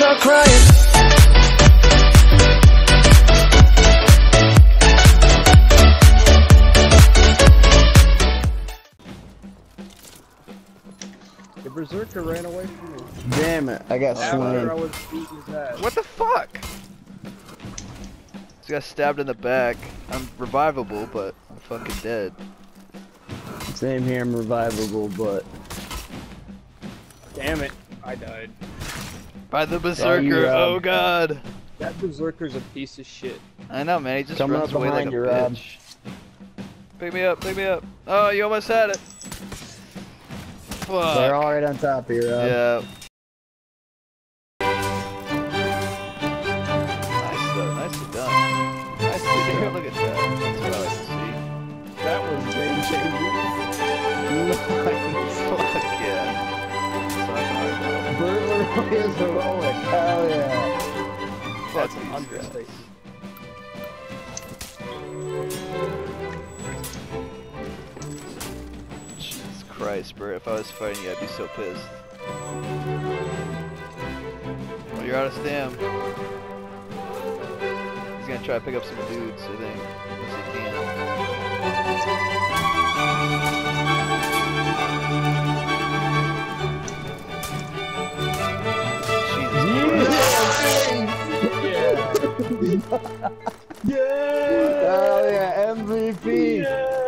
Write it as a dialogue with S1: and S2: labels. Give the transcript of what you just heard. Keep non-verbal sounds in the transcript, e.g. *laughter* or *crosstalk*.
S1: not crying The Berserker ran away from me.
S2: Damn it, I got
S1: After
S3: What the fuck? Just got stabbed in the back. I'm revivable, but I'm fucking dead.
S2: Same here, I'm revivable, but...
S1: Damn it, I died.
S3: By the
S2: you,
S3: berserker.
S2: Rob.
S3: Oh god.
S1: That berserker's a piece of shit.
S3: I know, man. He just
S2: Coming
S3: runs away like
S2: behind
S3: a
S2: you, Rob.
S3: bitch. Pick me up. Pick me up. Oh, you almost had it. Fuck.
S2: they're all right on top of you, Rob.
S3: Yeah. Nice though, nicely done. Nicely done. Look at that. That's what I like to see.
S1: That was game changing. *laughs* *laughs*
S2: is heroic. Hell yeah.
S3: Fuck
S1: That's an
S3: these guys.
S1: understatement.
S3: Jesus Christ, bro. If I was fighting you, I'd be so pissed. Well, you're out of stam. He's gonna try to pick up some dudes, I think. If he can. *laughs*
S1: Yeah.
S2: Hell yeah, MVP.